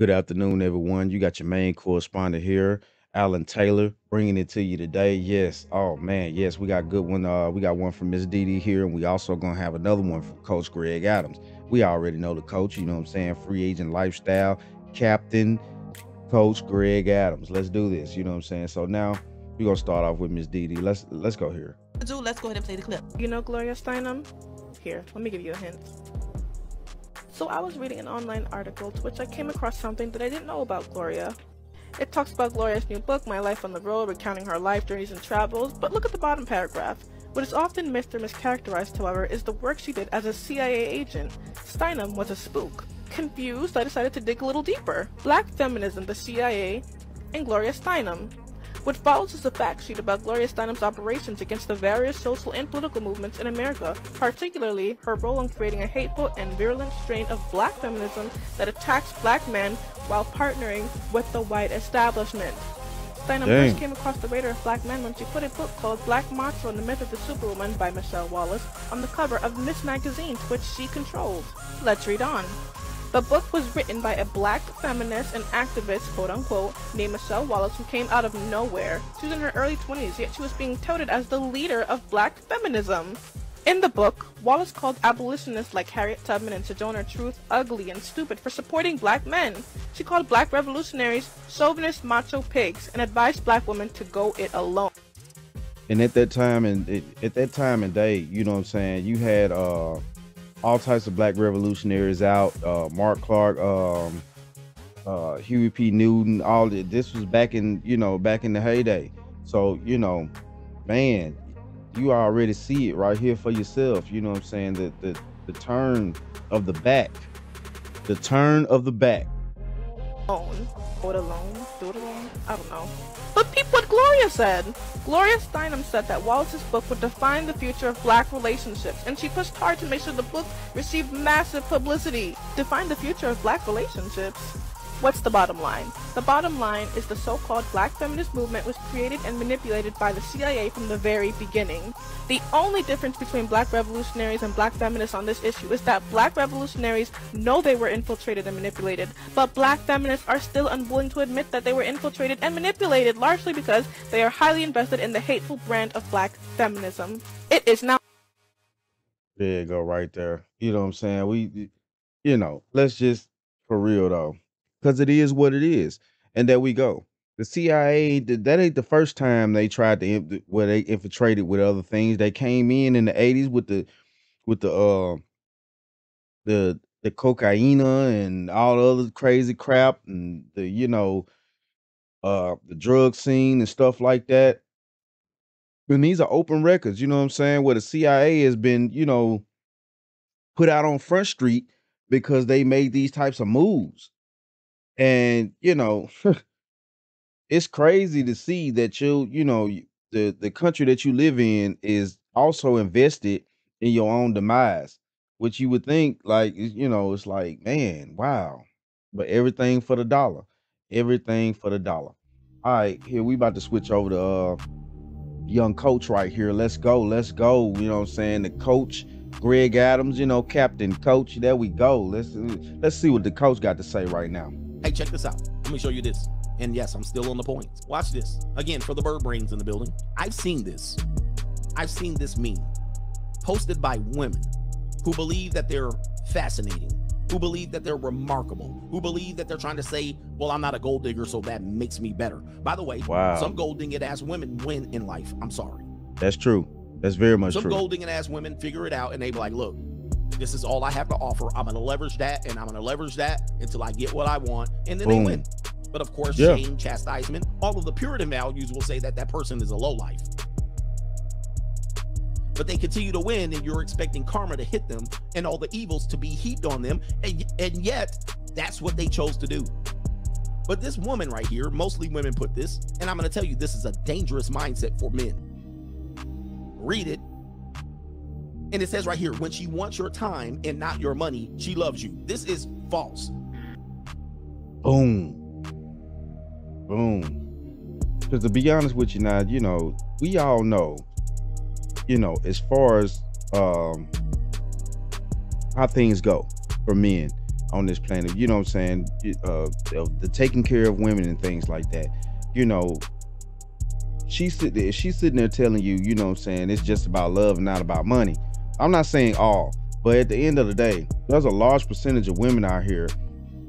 Good afternoon, everyone. You got your main correspondent here, Alan Taylor, bringing it to you today. Yes, oh man, yes, we got good one. Uh, we got one from Miss Dee Dee here, and we also gonna have another one from Coach Greg Adams. We already know the coach. You know what I'm saying? Free agent lifestyle captain, Coach Greg Adams. Let's do this. You know what I'm saying? So now we're gonna start off with Miss Dee Dee. Let's let's go here. Do let's go ahead and play the clip. You know Gloria Steinem? Here, let me give you a hint. So I was reading an online article to which I came across something that I didn't know about Gloria. It talks about Gloria's new book, My Life on the Road, recounting her life, journeys, and travels, but look at the bottom paragraph. What is often missed or mischaracterized, however, is the work she did as a CIA agent. Steinem was a spook. Confused, I decided to dig a little deeper. Black feminism, the CIA, and Gloria Steinem. What follows is a fact sheet about Gloria Steinem's operations against the various social and political movements in America, particularly her role in creating a hateful and virulent strain of black feminism that attacks black men while partnering with the white establishment. Steinem Dang. first came across the radar of black men when she put a book called Black Macho and the Myth of the Superwoman by Michelle Wallace on the cover of Miss Magazine, which she controlled. Let's read on. The book was written by a black feminist and activist, quote unquote, named Michelle Wallace, who came out of nowhere. She was in her early 20s, yet she was being touted as the leader of black feminism. In the book, Wallace called abolitionists like Harriet Tubman and Sojourner Truth ugly and stupid for supporting black men. She called black revolutionaries chauvinist macho pigs and advised black women to go it alone. and at that time and at that time and day you know what i'm saying you had uh all types of black revolutionaries out. Uh mark clark um uh huey p. Newton all the, this was back in you know back in the heyday. So you know man you already see it right here for yourself. You know what i'm saying? The the, the turn of the back. The turn of the back alone. Do it alone. I don't know. But peep what Gloria said. Gloria Steinem said that Wallace's book would define the future of black relationships, and she pushed hard to make sure the book received massive publicity. Define the future of black relationships. What's the bottom line? The bottom line is the so-called black feminist movement was created and manipulated by the CIA from the very beginning. The only difference between black revolutionaries and black feminists on this issue is that black revolutionaries know they were infiltrated and manipulated, but black feminists are still unwilling to admit that they were infiltrated and manipulated largely because they are highly invested in the hateful brand of black feminism. It is now There you go, right there. You know what I'm saying? We, you know, let's just for real though, because it is what it is, and there we go. The CIA, that ain't the first time they tried to where they infiltrated with other things. They came in in the '80s with the, with the uh, the the cocaine and all the other crazy crap and the you know, uh, the drug scene and stuff like that. And these are open records, you know what I'm saying? Where the CIA has been, you know, put out on Front Street because they made these types of moves. And, you know, it's crazy to see that you, you know, the the country that you live in is also invested in your own demise, which you would think like, you know, it's like, man, wow. But everything for the dollar. Everything for the dollar. All right, here we about to switch over to uh young coach right here. Let's go. Let's go. You know what I'm saying? The coach, Greg Adams, you know, captain coach. There we go. Let's let's see what the coach got to say right now. Hey, check this out. Let me show you this. And yes, I'm still on the point. Watch this. Again, for the bird brains in the building. I've seen this. I've seen this meme posted by women who believe that they're fascinating, who believe that they're remarkable, who believe that they're trying to say, well, I'm not a gold digger, so that makes me better. By the way, Wow. some gold digging ass women win in life. I'm sorry. That's true. That's very much Some true. Some gold digging ass women figure it out and they be like, look, this is all I have to offer. I'm gonna leverage that and I'm gonna leverage that until I get what I want, and then Boom. they win. But of course, Yeah. shame, chastisement, all of the Puritan values will say that that person is a low life. But they continue to win, and you're expecting karma to hit them and all the evils to be heaped on them, and, and yet that's what they chose to do. But this woman right here, mostly women put this, and I'm going to tell you this is a dangerous mindset for men. Read it. And it says right here, when she wants your time and not your money, she loves you. This is false. Boom. Boom. Because to be honest with you now, you know, we all know, you know, as far as um how things go for men on this planet. You know what I'm saying? Uh, the taking care of women and things like that. You know, she's sitting there, she's sitting there telling you, you know what I'm saying, it's just about love and not about money. I'm not saying all, but at the end of the day, there's a large percentage of women out here.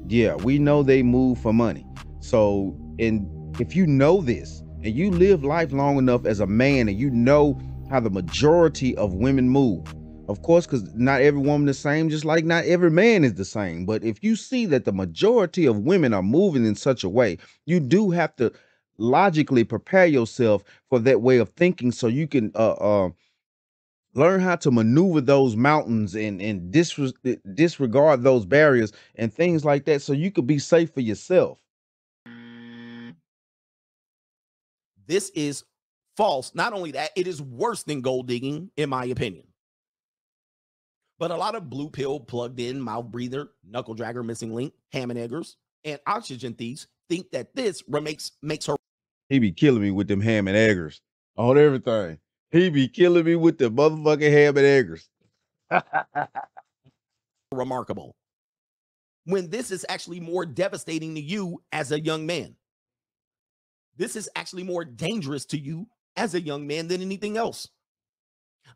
Yeah, we know they move for money. So, and if you know this and you live life long enough as a man and you know how the majority of women move, of course, because not every woman the same, just like not every man is the same. But if you see that the majority of women are moving in such a way, you do have to logically prepare yourself for that way of thinking so you can uh, uh, learn how to maneuver those mountains and and disre- disregard those barriers and things like that so you could be safe for yourself. This is false. Not only that it is worse than gold digging in my opinion. But a lot of blue pill plugged in mouth breather knuckle dragger missing link ham and eggers and oxygen thieves think that this makes makes her he be killing me with them ham and eggers. On everything he be killing me with the motherfucking ham and eggers. Remarkable. When this is actually more devastating to you as a young man. This is actually more dangerous to you as a young man than anything else.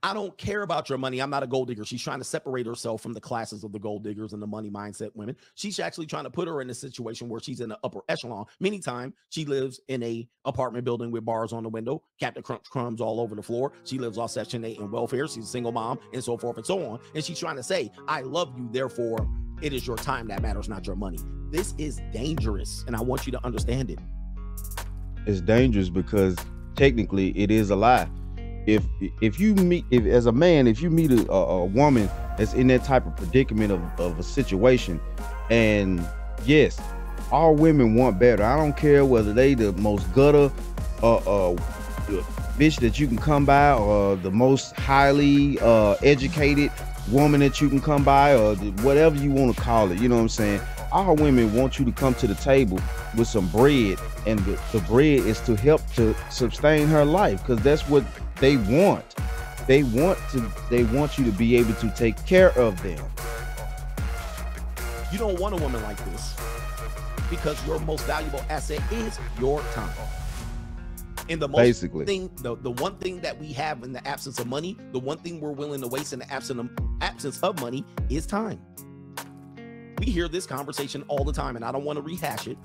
I don't care about your money. I'm not a gold digger. She's trying to separate herself from the classes of the gold diggers and the money mindset women. She's actually trying to put her in a situation where she's in the upper echelon. Many times she lives in a apartment building with bars on the window, Captain Crunch crumbs all over the floor. She lives off Section 8 and welfare. She's a single mom and so forth and so on. And she's trying to say, I love you, therefore it is your time that matters, not your money. This is dangerous. And I want you to understand it. It's dangerous because technically it is a lie if if you meet if as a man if you meet a, a, woman that's in that type of predicament of, of a situation and yes all women want better. I don't care whether they the most gutter uh, uh bitch that you can come by or the most highly uh educated woman that you can come by or whatever you want to call it you know what i'm saying all women want you to come to the table with some bread and the, the bread is to help to sustain her life because that's what they want. They want to they want you to be able to take care of them. You don't want a woman like this because your most valuable asset is your time. And the most Basically. thing the, the one thing that we have in the absence of money the one thing we're willing to waste in the absence of, absence of money is time we hear this conversation all the time and i don't want to rehash it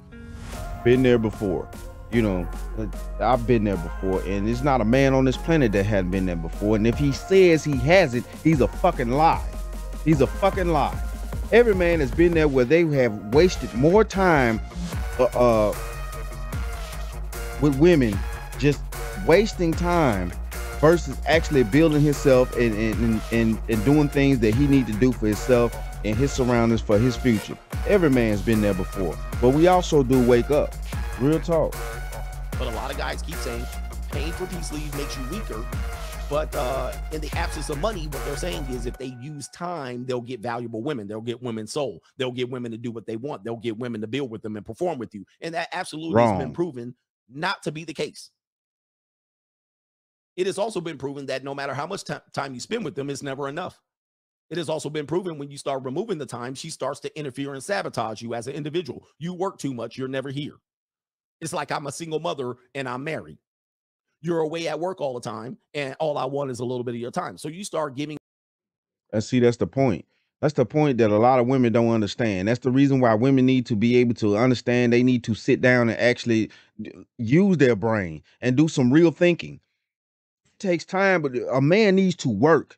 been there before you know, uh, I've been there before, and there's not a man on this planet that hadn't been there before. And if he says he hasn't, he's a fucking lie. He's a fucking lie. Every man has been there where they have wasted more time uh, uh, with women, just wasting time versus actually building himself and, and, and, and doing things that he need to do for himself and his surroundings for his future. Every man's been there before. But we also do wake up. Real talk. But a lot of guys keep saying paying for peace leave makes you weaker. But uh, in the absence of money, what they're saying is if they use time, they'll get valuable women. They'll get women's soul. They'll get women to do what they want. They'll get women to build with them and perform with you. And that absolutely Wrong. has been proven not to be the case. It has also been proven that no matter how much time you spend with them, it's never enough. It has also been proven when you start removing the time, she starts to interfere and sabotage you as an individual. You work too much, you're never here. It's like I'm a single mother and I'm married. You're away at work all the time, and all I want is a little bit of your time. So you start giving. And see, that's the point. That's the point that a lot of women don't understand. That's the reason why women need to be able to understand. They need to sit down and actually use their brain and do some real thinking. It takes time, but a man needs to work.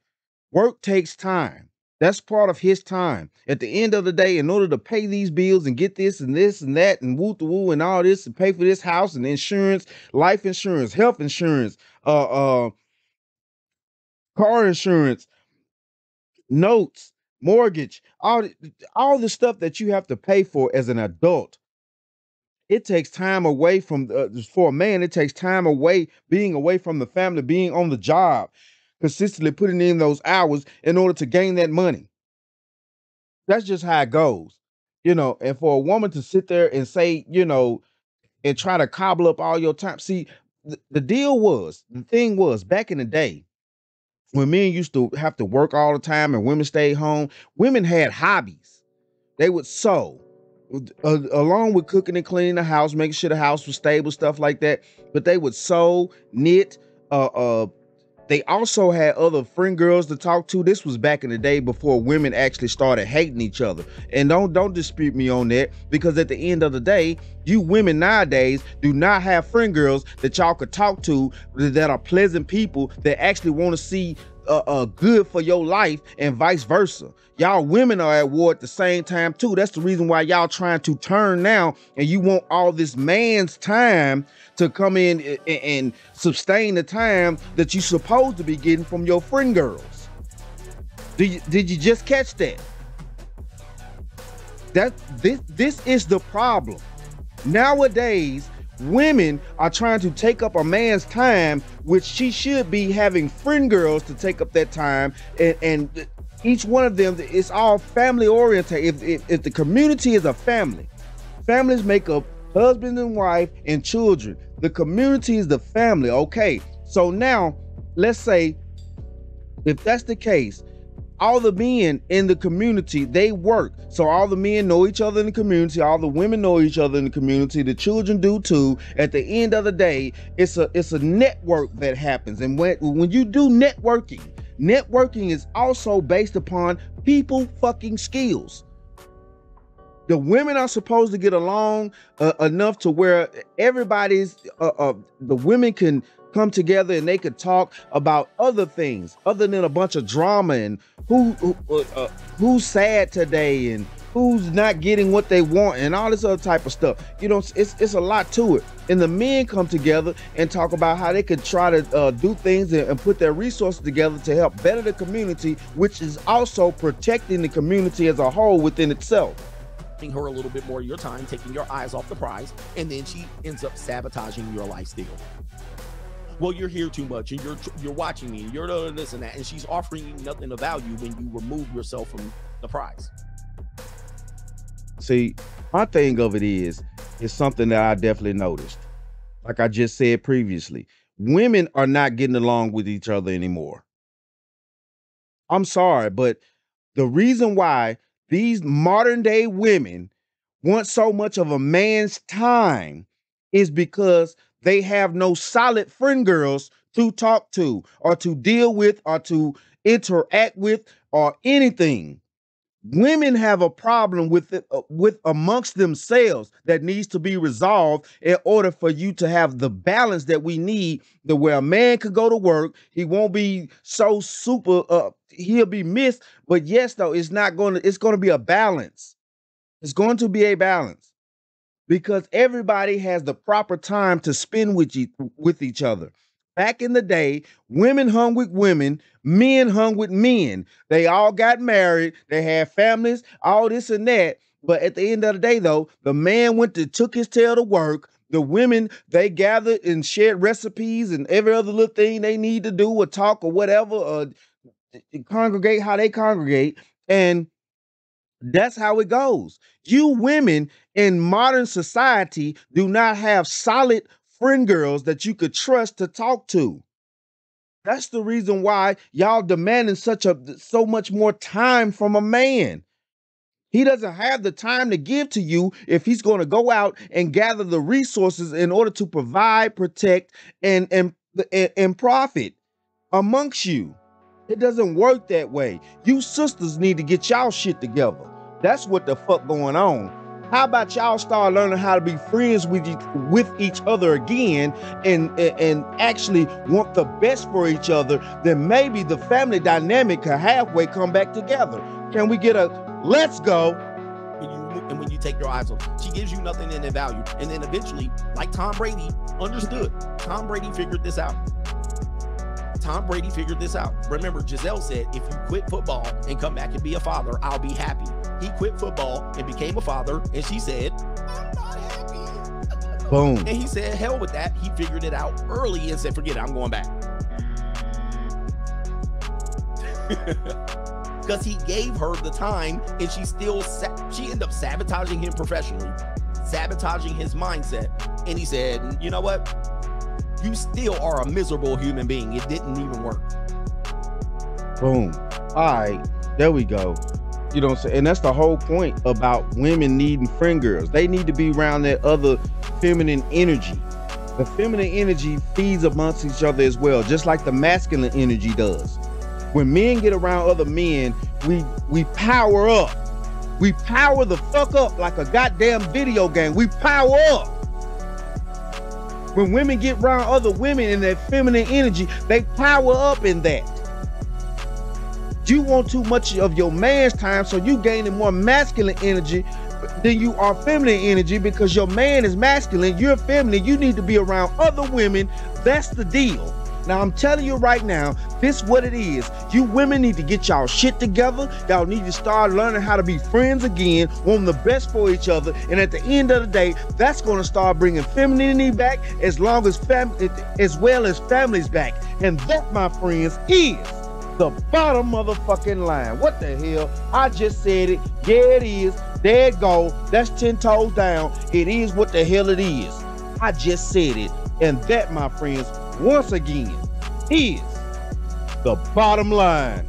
Work takes time. That's part of his time. At the end of the day, in order to pay these bills and get this and this and that and woo woo and all this and pay for this house and insurance, life insurance, health insurance, uh, uh, car insurance, notes, mortgage, all all the stuff that you have to pay for as an adult. It takes time away from uh, for a man. It takes time away being away from the family, being on the job consistently putting in those hours in order to gain that money. That's just how it goes. You know, and for a woman to sit there and say, you know, and try to cobble up all your time. See, the, the deal was, the thing was back in the day, when men used to have to work all the time and women stayed home, women had hobbies. They would sew, uh, along with cooking and cleaning the house, making sure the house was stable, stuff like that. But they would sew, knit, uh, uh, they also had other friend girls to talk to. This was back in the day before women actually started hating each other. And don't don't dispute me on that because at the end of the day, you women nowadays do not have friend girls that y'all could talk to that are pleasant people that actually want to see uh, uh, good for your life and vice versa. Y'all women are at war at the same time too. That's the reason why y'all trying to turn now and you want all this man's time to come in and, and sustain the time that you supposed to be getting from your friend girls. Did you, did you just catch that? That this this is the problem. Nowadays, women are trying to take up a man's time, which she should be having friend girls to take up that time, and, and each one of them it's all family oriented. If, if, if the community is a family, families make up husband and wife and children. The community is the family. Okay, so now let's say if that's the case, all the men in the community they work. So all the men know each other in the community. All the women know each other in the community. The children do too. At the end of the day it's a it's a network that happens. And when when you do networking networking is also based upon people fucking skills. The women are supposed to get along uh, enough to where everybody's uh, uh, the women can come together and they could talk about other things other than a bunch of drama and who, who uh, uh, who's sad today and who's not getting what they want and all this other type of stuff. You know, it's it's a lot to it. And the men come together and talk about how they could try to uh, do things and, and, put their resources together to help better the community, which is also protecting the community as a whole within itself. Her a little bit more of your time, taking your eyes off the prize, and then she ends up sabotaging your life well, you're here too much, and you're you're watching me, and you're this and that, and she's offering you nothing of value when you remove yourself from the prize. See, my thing of it is, is something that I definitely noticed. Like I just said previously, women are not getting along with each other anymore. I'm sorry, but the reason why these modern day women want so much of a man's time is because they have no solid friend girls to talk to or to deal with or to interact with or anything. Women have a problem with it, uh, with amongst themselves that needs to be resolved in order for you to have the balance that we need. The where a man could go to work, he won't be so super. Uh, he'll be missed, but yes, though it's not going to. It's going to be a balance. It's going to be a balance because everybody has the proper time to spend with, with each other. Back in the day, women hung with women, men hung with men. They all got married, they had families, all this and that. But at the end of the day, though, the man went to took his tail to work. The women they gathered and shared recipes and every other little thing they need to do or talk or whatever, uh, or congregate how they congregate. And that's how it goes. You women in modern society do not have solid friend girls that you could trust to talk to. That's the reason why y'all demanding such a so much more time from a man. He doesn't have the time to give to you if he's going to go out and gather the resources in order to provide, protect, and and and, profit amongst you. It doesn't work that way. You sisters need to get y'all shit together. That's what the fuck going on. How about y'all start learning how to be friends with each, with each other again and, and, actually want the best for each other? Then maybe the family dynamic can halfway come back together. Can we get a let's go? And when you take your eyes off, she gives you nothing in the value. And then eventually, like Tom Brady understood, Tom Brady figured this out. Tom Brady figured this out. Remember, Gisele said, if you quit football and come back and be a father, I'll be happy. He quit football and became a father, and she said, I'm not happy. Boom. And he said, hell with that. He figured it out early and said, forget it, I'm going back. Because he gave her the time and she still, sa- she ended up sabotaging him professionally, sabotaging his mindset. And he said, you know what? you still are a miserable human being. It didn't even work. Boom. All right, there we go. You know what I'm saying? And that's the whole point about women needing friend girls. They need to be around that other feminine energy. The feminine energy feeds amongst each other as well, just like the masculine energy does. When men get around other men, we we power up. We power the fuck up like a goddamn video game. We power up. When women get around other women in that feminine energy, they power up in that. You want too much of your man's time, so you gaining more masculine energy than you are feminine energy because your man is masculine, you're feminine, you need to be around other women. That's the deal. Now I'm telling you right now, this what it is. You women need to get y'all shit together. Y'all need to start learning how to be friends again, want the best for each other. And at the end of the day, that's going to start bringing femininity back as long as fam- as well as families back. And that, my friends, is the bottom motherfucking line. What the hell? I just said it. Yeah, it is. There it go. That's 10 toes down. It is what the hell it is. I just said it. And that, my friends, once again, is the bottom line.